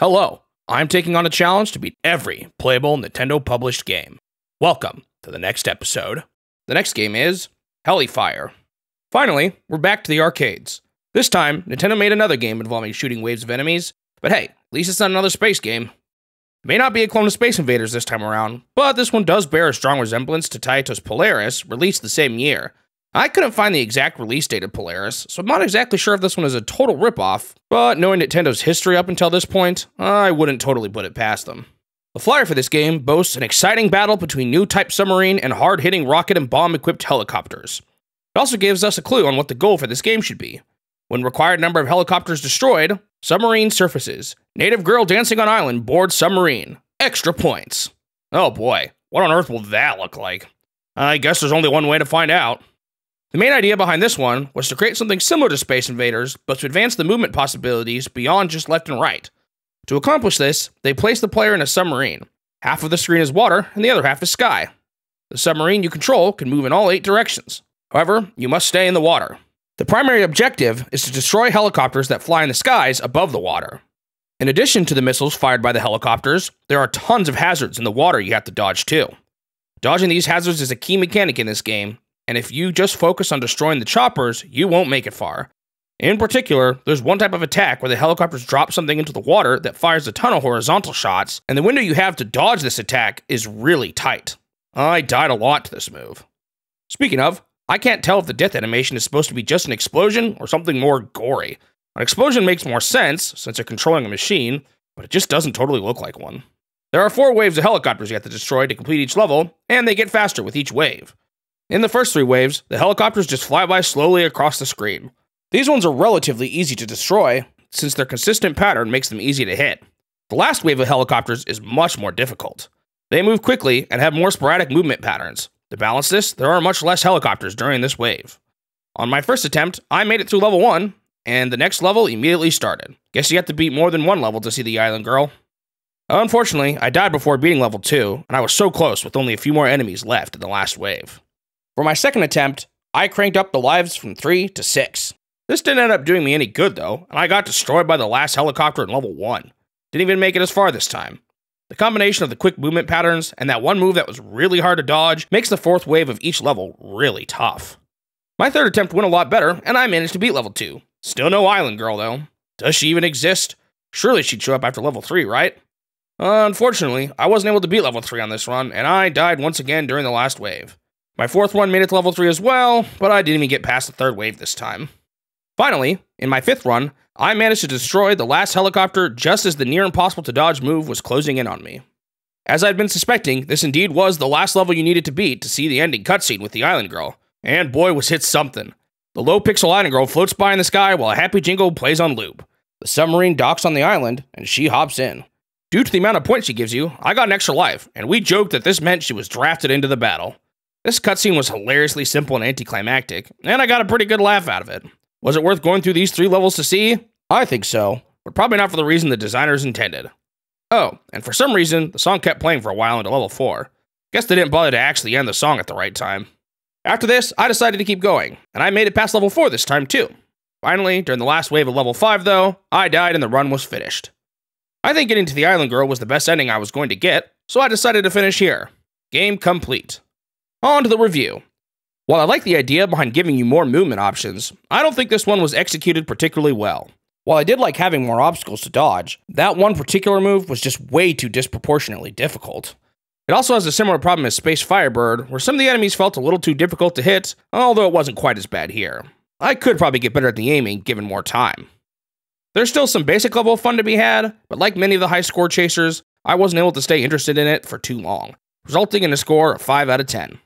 Hello, I'm taking on a challenge to beat every playable Nintendo published game. Welcome to the next episode. The next game is Helifire. Finally, we're back to the arcades. This time, Nintendo made another game involving shooting waves of enemies, but hey, at least it's not another space game. It may not be a clone of Space Invaders this time around, but this one does bear a strong resemblance to Taito's Polaris, released the same year, I couldn't find the exact release date of Polaris, so I'm not exactly sure if this one is a total ripoff, but knowing Nintendo's history up until this point, I wouldn't totally put it past them. The flyer for this game boasts an exciting battle between new type submarine and hard hitting rocket and bomb equipped helicopters. It also gives us a clue on what the goal for this game should be. When required number of helicopters destroyed, submarine surfaces. Native girl dancing on island board submarine. Extra points. Oh boy, what on earth will that look like? I guess there's only one way to find out. The main idea behind this one was to create something similar to Space Invaders, but to advance the movement possibilities beyond just left and right. To accomplish this, they place the player in a submarine. Half of the screen is water, and the other half is sky. The submarine you control can move in all eight directions. However, you must stay in the water. The primary objective is to destroy helicopters that fly in the skies above the water. In addition to the missiles fired by the helicopters, there are tons of hazards in the water you have to dodge too. Dodging these hazards is a key mechanic in this game, and if you just focus on destroying the choppers, you won't make it far. In particular, there's one type of attack where the helicopters drop something into the water that fires a ton of horizontal shots, and the window you have to dodge this attack is really tight. I died a lot to this move. Speaking of, I can't tell if the death animation is supposed to be just an explosion or something more gory. An explosion makes more sense, since they're controlling a machine, but it just doesn't totally look like one. There are four waves of helicopters you have to destroy to complete each level, and they get faster with each wave. In the first three waves, the helicopters just fly by slowly across the screen. These ones are relatively easy to destroy, since their consistent pattern makes them easy to hit. The last wave of helicopters is much more difficult. They move quickly and have more sporadic movement patterns. To balance this, there are much less helicopters during this wave. On my first attempt, I made it through level 1, and the next level immediately started. Guess you have to beat more than one level to see the island girl. Unfortunately, I died before beating level 2, and I was so close with only a few more enemies left in the last wave. For my second attempt, I cranked up the lives from 3 to 6. This didn't end up doing me any good though, and I got destroyed by the last helicopter in level 1. Didn't even make it as far this time. The combination of the quick movement patterns and that one move that was really hard to dodge makes the fourth wave of each level really tough. My third attempt went a lot better, and I managed to beat level 2. Still no island girl though. Does she even exist? Surely she'd show up after level 3, right? unfortunately, I wasn't able to beat level 3 on this run, and I died once again during the last wave. My fourth one made it to level 3 as well, but I didn't even get past the third wave this time. Finally, in my fifth run, I managed to destroy the last helicopter just as the near impossible to dodge move was closing in on me. As I'd been suspecting, this indeed was the last level you needed to beat to see the ending cutscene with the island girl. And boy, was hit something. The low pixel island girl floats by in the sky while a happy jingle plays on loop. The submarine docks on the island, and she hops in. Due to the amount of points she gives you, I got an extra life, and we joked that this meant she was drafted into the battle. This cutscene was hilariously simple and anticlimactic, and I got a pretty good laugh out of it. Was it worth going through these three levels to see? I think so, but probably not for the reason the designers intended. Oh, and for some reason, the song kept playing for a while into level 4. Guess they didn't bother to actually end the song at the right time. After this, I decided to keep going, and I made it past level 4 this time too. Finally, during the last wave of level 5 though, I died and the run was finished. I think getting to the Island Girl was the best ending I was going to get, so I decided to finish here. Game complete. On to the review. While I like the idea behind giving you more movement options, I don't think this one was executed particularly well. While I did like having more obstacles to dodge, that one particular move was just way too disproportionately difficult. It also has a similar problem as Space Firebird, where some of the enemies felt a little too difficult to hit, although it wasn't quite as bad here. I could probably get better at the aiming given more time. There's still some basic level fun to be had, but like many of the high score chasers, I wasn't able to stay interested in it for too long, resulting in a score of 5 out of 10.